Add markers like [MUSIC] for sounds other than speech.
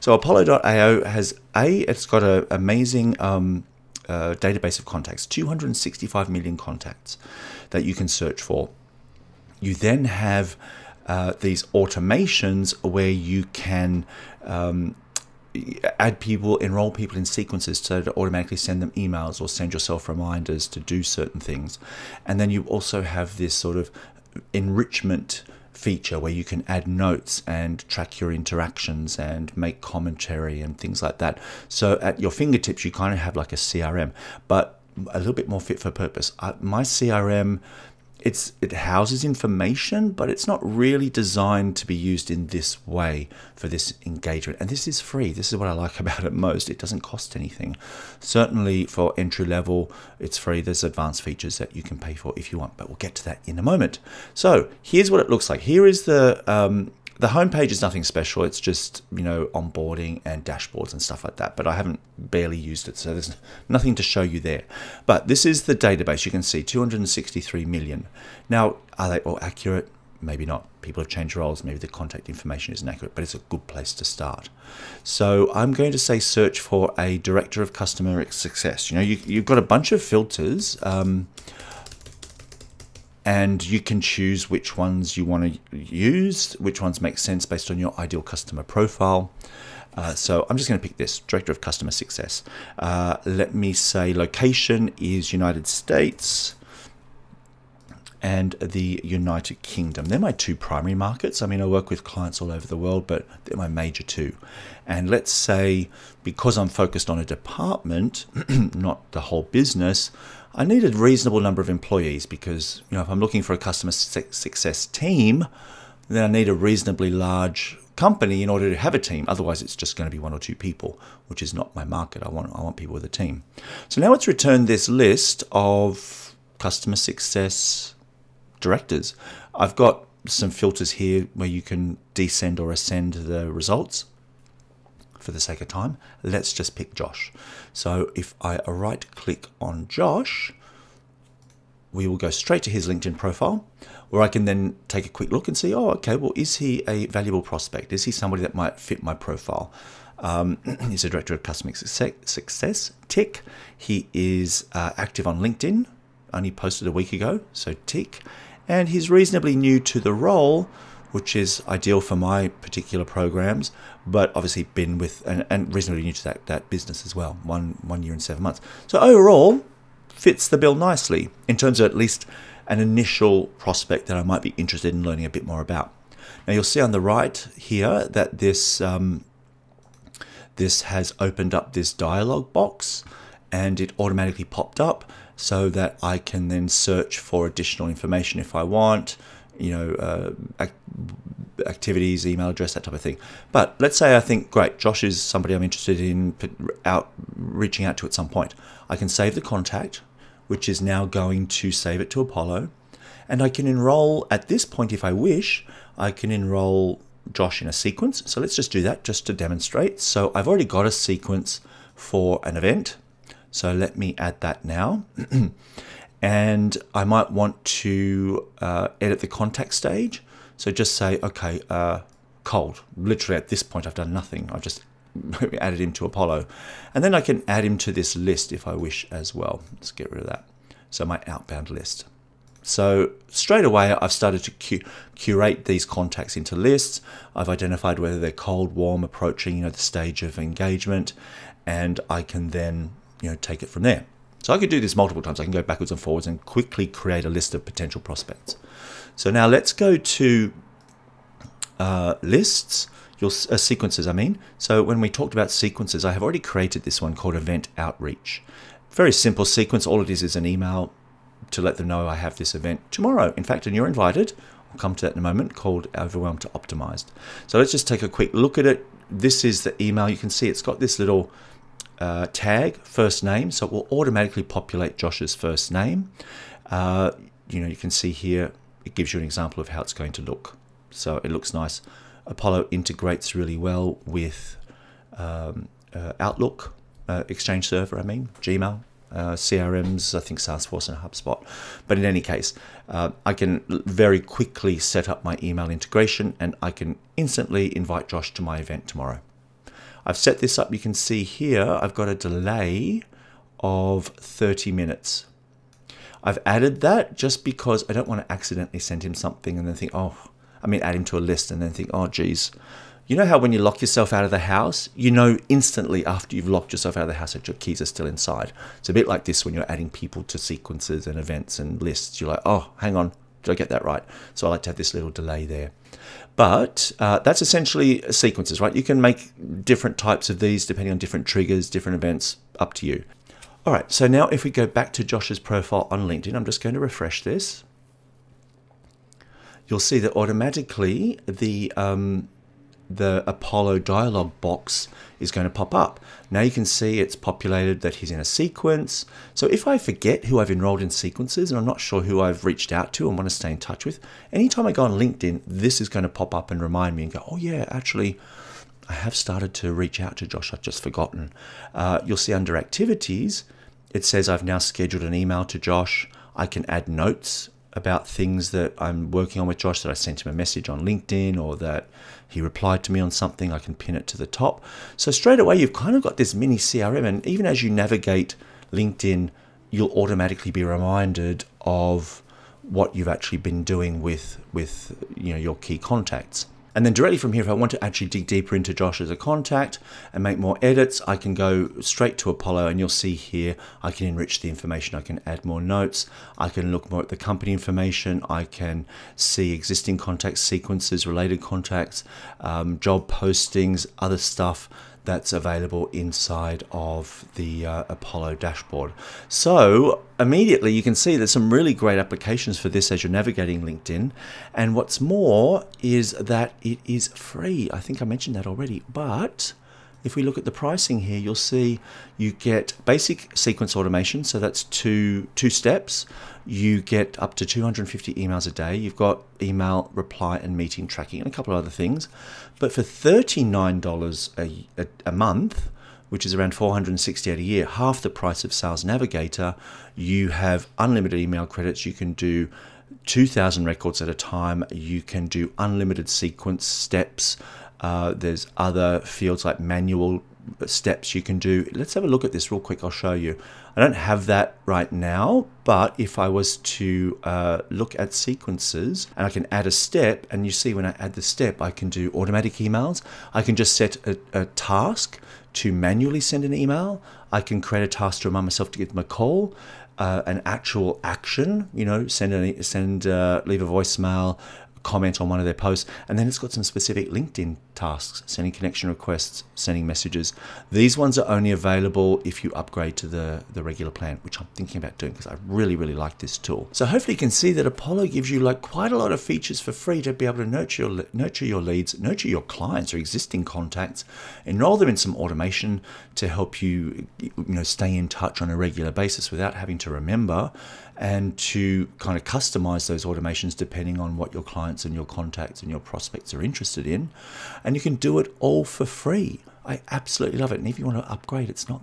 So Apollo.io has a, it's got an amazing um, uh, database of contacts, 265 million contacts that you can search for. You then have uh, these automations where you can um, add people, enroll people in sequences so to automatically send them emails or send yourself reminders to do certain things. And then you also have this sort of enrichment feature where you can add notes and track your interactions and make commentary and things like that. So at your fingertips, you kind of have like a CRM, but a little bit more fit for purpose. Uh, my CRM it's it houses information, but it's not really designed to be used in this way for this engagement. And this is free. This is what I like [LAUGHS] about it most. It doesn't cost anything. Certainly for entry level, it's free. There's advanced features that you can pay for if you want, but we'll get to that in a moment. So here's what it looks like. Here is the um, the homepage is nothing special. It's just, you know, onboarding and dashboards and stuff like that. But I haven't barely used it, so there's nothing to show you there. But this is the database. You can see 263 million. Now, are they all accurate? Maybe not. People have changed roles. Maybe the contact information isn't accurate, but it's a good place to start. So I'm going to say search for a director of customer success. You know, you, have got a bunch of filters. Um, and you can choose which ones you want to use, which ones make sense based on your ideal customer profile. Uh, so I'm just going to pick this, Director of Customer Success. Uh, let me say location is United States and the United Kingdom. They're my two primary markets. I mean, I work with clients all over the world, but they're my major two. And let's say because I'm focused on a department, [CLEARS THROAT] not the whole business, I need a reasonable number of employees because you know if I'm looking for a customer success team, then I need a reasonably large company in order to have a team. Otherwise, it's just going to be one or two people, which is not my market. I want I want people with a team. So now let's return this list of customer success directors. I've got some filters here where you can descend or ascend the results for the sake of time, let's just pick Josh. So if I right click on Josh, we will go straight to his LinkedIn profile where I can then take a quick look and see, oh, okay, well, is he a valuable prospect? Is he somebody that might fit my profile? Um, [CLEARS THROAT] he's a director of customer success, tick. He is uh, active on LinkedIn, only posted a week ago, so tick. And he's reasonably new to the role, which is ideal for my particular programs, but obviously been with and, and reasonably new to that, that business as well, one one year and seven months. So overall, fits the bill nicely in terms of at least an initial prospect that I might be interested in learning a bit more about. Now you'll see on the right here that this um, this has opened up this dialog box and it automatically popped up so that I can then search for additional information if I want you know, uh, activities, email address, that type of thing. But let's say I think, great, Josh is somebody I'm interested in out reaching out to at some point. I can save the contact, which is now going to save it to Apollo. And I can enroll at this point, if I wish, I can enroll Josh in a sequence. So let's just do that just to demonstrate. So I've already got a sequence for an event. So let me add that now. [CLEARS THROAT] and I might want to uh, edit the contact stage. So just say, okay, uh, cold. Literally at this point, I've done nothing. I've just [LAUGHS] added him to Apollo. And then I can add him to this list if I wish as well. Let's get rid of that. So my outbound list. So straight away, I've started to cu curate these contacts into lists. I've identified whether they're cold, warm, approaching, you know, the stage of engagement, and I can then, you know, take it from there. So I could do this multiple times. I can go backwards and forwards and quickly create a list of potential prospects. So now let's go to uh, lists, your uh, sequences, I mean. So when we talked about sequences, I have already created this one called Event Outreach. Very simple sequence. All it is is an email to let them know I have this event tomorrow. In fact, and you're invited. I'll come to that in a moment, called Overwhelmed to Optimized. So let's just take a quick look at it. This is the email. You can see it's got this little uh, tag first name, so it will automatically populate Josh's first name. Uh, you know, you can see here it gives you an example of how it's going to look. So it looks nice. Apollo integrates really well with um, uh, Outlook, uh, Exchange Server, I mean, Gmail, uh, CRMs, I think Salesforce and HubSpot. But in any case, uh, I can very quickly set up my email integration and I can instantly invite Josh to my event tomorrow. I've set this up. You can see here, I've got a delay of 30 minutes. I've added that just because I don't want to accidentally send him something and then think, oh, I mean, add him to a list and then think, oh, geez. You know how when you lock yourself out of the house, you know instantly after you've locked yourself out of the house that your keys are still inside. It's a bit like this when you're adding people to sequences and events and lists. You're like, oh, hang on, did I get that right? So I like to have this little delay there. But uh, that's essentially sequences, right? You can make different types of these depending on different triggers, different events, up to you. All right, so now if we go back to Josh's profile on LinkedIn, I'm just going to refresh this. You'll see that automatically the um, the Apollo dialog box is going to pop up. Now you can see it's populated that he's in a sequence. So if I forget who I've enrolled in sequences and I'm not sure who I've reached out to and want to stay in touch with, anytime I go on LinkedIn, this is going to pop up and remind me and go, oh yeah, actually, I have started to reach out to Josh. I've just forgotten. Uh, you'll see under activities, it says I've now scheduled an email to Josh. I can add notes about things that I'm working on with Josh that I sent him a message on LinkedIn or that he replied to me on something, I can pin it to the top. So straight away, you've kind of got this mini CRM. And even as you navigate LinkedIn, you'll automatically be reminded of what you've actually been doing with, with you know, your key contacts. And then directly from here, if I want to actually dig deeper into Josh as a contact and make more edits, I can go straight to Apollo and you'll see here, I can enrich the information. I can add more notes. I can look more at the company information. I can see existing contact sequences, related contacts, um, job postings, other stuff that's available inside of the uh, Apollo dashboard. So immediately you can see there's some really great applications for this as you're navigating LinkedIn. And what's more is that it is free. I think I mentioned that already, but if we look at the pricing here, you'll see you get basic sequence automation. So that's two, two steps. You get up to 250 emails a day. You've got email reply and meeting tracking and a couple of other things. But for $39 a, a, a month, which is around 468 a year, half the price of Sales Navigator, you have unlimited email credits. You can do 2,000 records at a time. You can do unlimited sequence steps. Uh, there's other fields like manual steps you can do. Let's have a look at this real quick. I'll show you. I don't have that right now, but if I was to uh, look at sequences and I can add a step, and you see when I add the step, I can do automatic emails. I can just set a, a task to manually send an email. I can create a task to remind myself to give them a call. Uh, an actual action, you know, send send uh, leave a voicemail, comment on one of their posts. And then it's got some specific LinkedIn tasks, sending connection requests, sending messages. These ones are only available if you upgrade to the, the regular plan, which I'm thinking about doing because I really, really like this tool. So hopefully you can see that Apollo gives you like quite a lot of features for free to be able to nurture your, nurture your leads, nurture your clients or existing contacts, enroll them in some automation to help you, you know, stay in touch on a regular basis without having to remember and to kind of customize those automations depending on what your clients and your contacts and your prospects are interested in. And you can do it all for free. I absolutely love it. And if you want to upgrade, it's not